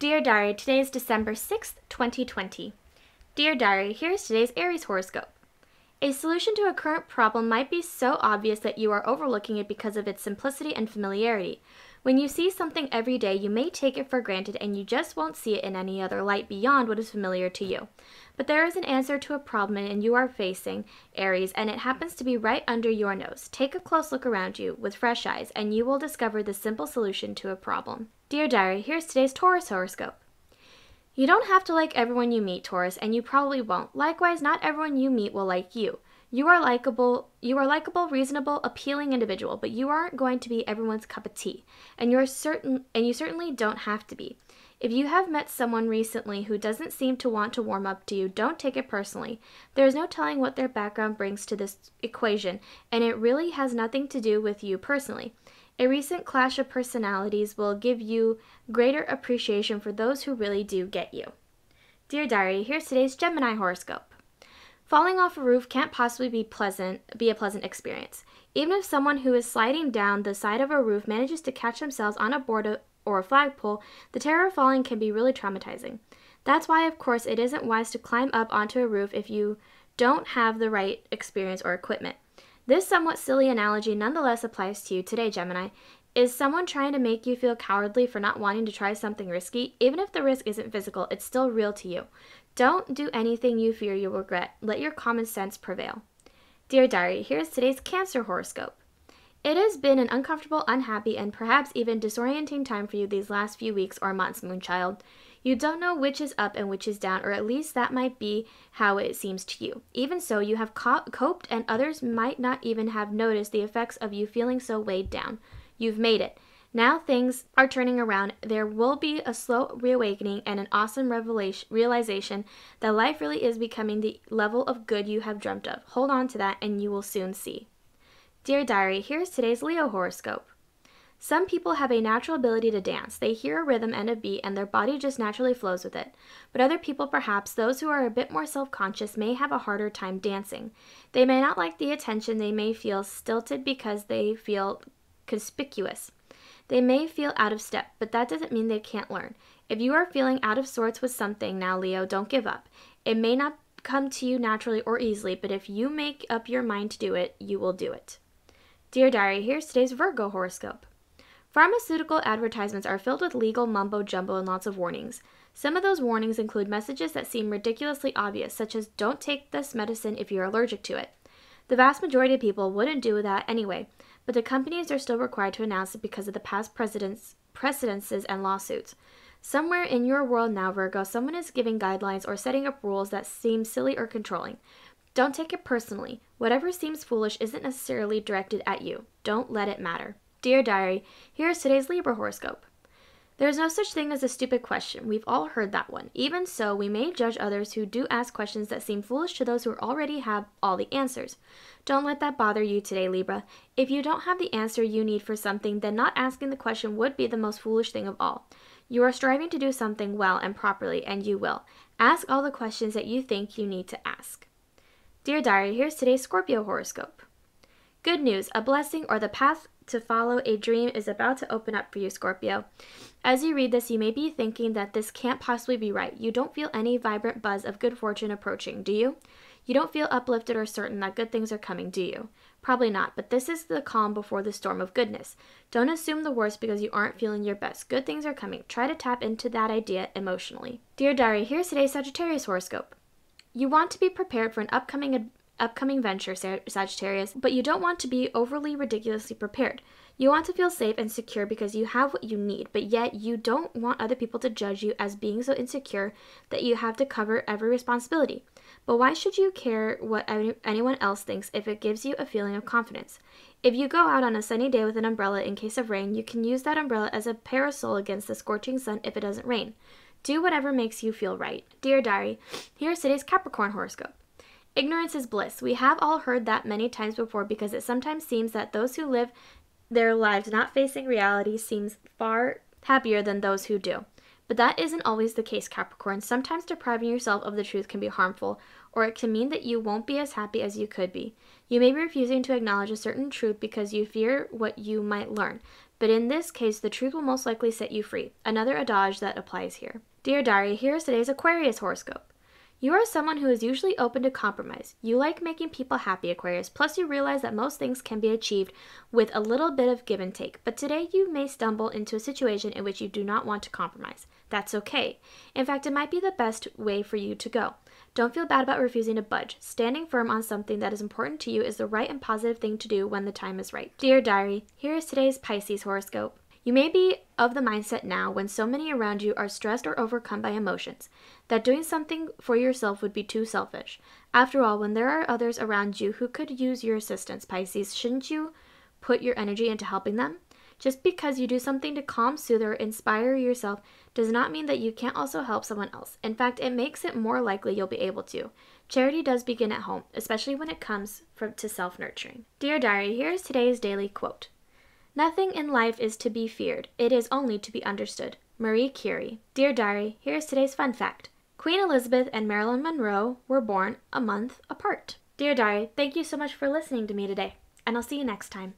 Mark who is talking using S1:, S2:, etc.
S1: Dear Diary, today is December 6th, 2020. Dear Diary, here's today's Aries horoscope. A solution to a current problem might be so obvious that you are overlooking it because of its simplicity and familiarity. When you see something every day, you may take it for granted and you just won't see it in any other light beyond what is familiar to you. But there is an answer to a problem and you are facing, Aries, and it happens to be right under your nose. Take a close look around you with fresh eyes and you will discover the simple solution to a problem. Dear Diary, here's today's Taurus horoscope. You don't have to like everyone you meet, Taurus, and you probably won't. Likewise, not everyone you meet will like you. You are likable, you are likable, reasonable, appealing individual, but you aren't going to be everyone's cup of tea, and you're certain and you certainly don't have to be. If you have met someone recently who doesn't seem to want to warm up to you, don't take it personally. There is no telling what their background brings to this equation, and it really has nothing to do with you personally. A recent clash of personalities will give you greater appreciation for those who really do get you. Dear Diary, here's today's Gemini horoscope. Falling off a roof can't possibly be pleasant be a pleasant experience. Even if someone who is sliding down the side of a roof manages to catch themselves on a board or a flagpole, the terror of falling can be really traumatizing. That's why, of course, it isn't wise to climb up onto a roof if you don't have the right experience or equipment. This somewhat silly analogy nonetheless applies to you today, Gemini. Is someone trying to make you feel cowardly for not wanting to try something risky? Even if the risk isn't physical, it's still real to you. Don't do anything you fear you'll regret. Let your common sense prevail. Dear Diary, here's today's Cancer horoscope. It has been an uncomfortable, unhappy, and perhaps even disorienting time for you these last few weeks or months, Moonchild. You don't know which is up and which is down, or at least that might be how it seems to you. Even so, you have co- coped, and others might not even have noticed the effects of you feeling so weighed down. You've made it. Now things are turning around. There will be a slow reawakening and an awesome revelation, realization that life really is becoming the level of good you have dreamt of. Hold on to that and you will soon see. Dear Diary, here's today's Leo horoscope. Some people have a natural ability to dance. They hear a rhythm and a beat, and their body just naturally flows with it. But other people, perhaps those who are a bit more self conscious, may have a harder time dancing. They may not like the attention, they may feel stilted because they feel conspicuous. They may feel out of step, but that doesn't mean they can't learn. If you are feeling out of sorts with something now, Leo, don't give up. It may not come to you naturally or easily, but if you make up your mind to do it, you will do it. Dear Diary, here's today's Virgo horoscope. Pharmaceutical advertisements are filled with legal mumbo jumbo and lots of warnings. Some of those warnings include messages that seem ridiculously obvious, such as don't take this medicine if you're allergic to it. The vast majority of people wouldn't do that anyway, but the companies are still required to announce it because of the past precedences and lawsuits. Somewhere in your world now, Virgo, someone is giving guidelines or setting up rules that seem silly or controlling. Don't take it personally. Whatever seems foolish isn't necessarily directed at you. Don't let it matter. Dear Diary, here's today's Libra horoscope. There is no such thing as a stupid question. We've all heard that one. Even so, we may judge others who do ask questions that seem foolish to those who already have all the answers. Don't let that bother you today, Libra. If you don't have the answer you need for something, then not asking the question would be the most foolish thing of all. You are striving to do something well and properly, and you will. Ask all the questions that you think you need to ask. Dear Diary, here's today's Scorpio horoscope. Good news, a blessing or the path to follow a dream is about to open up for you, Scorpio. As you read this, you may be thinking that this can't possibly be right. You don't feel any vibrant buzz of good fortune approaching, do you? You don't feel uplifted or certain that good things are coming, do you? Probably not, but this is the calm before the storm of goodness. Don't assume the worst because you aren't feeling your best. Good things are coming. Try to tap into that idea emotionally. Dear Diary, here's today's Sagittarius horoscope. You want to be prepared for an upcoming upcoming venture, Sagittarius, but you don't want to be overly ridiculously prepared. You want to feel safe and secure because you have what you need, but yet you don't want other people to judge you as being so insecure that you have to cover every responsibility. But why should you care what anyone else thinks if it gives you a feeling of confidence? If you go out on a sunny day with an umbrella in case of rain, you can use that umbrella as a parasol against the scorching sun if it doesn't rain. Do whatever makes you feel right. Dear Diary, here's today's Capricorn horoscope. Ignorance is bliss. We have all heard that many times before because it sometimes seems that those who live their lives not facing reality seems far happier than those who do. But that isn't always the case, Capricorn. Sometimes depriving yourself of the truth can be harmful, or it can mean that you won't be as happy as you could be. You may be refusing to acknowledge a certain truth because you fear what you might learn. But in this case, the truth will most likely set you free. Another adage that applies here. Dear Diary, here's today's Aquarius horoscope. You are someone who is usually open to compromise. You like making people happy, Aquarius. Plus, you realize that most things can be achieved with a little bit of give and take. But today, you may stumble into a situation in which you do not want to compromise. That's okay. In fact, it might be the best way for you to go. Don't feel bad about refusing to budge. Standing firm on something that is important to you is the right and positive thing to do when the time is right. Dear Diary, here is today's Pisces horoscope. You may be of the mindset now, when so many around you are stressed or overcome by emotions, that doing something for yourself would be too selfish. After all, when there are others around you who could use your assistance, Pisces, shouldn't you put your energy into helping them? Just because you do something to calm, soothe, or inspire yourself does not mean that you can't also help someone else. In fact, it makes it more likely you'll be able to. Charity does begin at home, especially when it comes from, to self nurturing. Dear Diary, here's today's daily quote. Nothing in life is to be feared, it is only to be understood. Marie Curie. Dear Diary, here's today's fun fact Queen Elizabeth and Marilyn Monroe were born a month apart. Dear Diary, thank you so much for listening to me today, and I'll see you next time.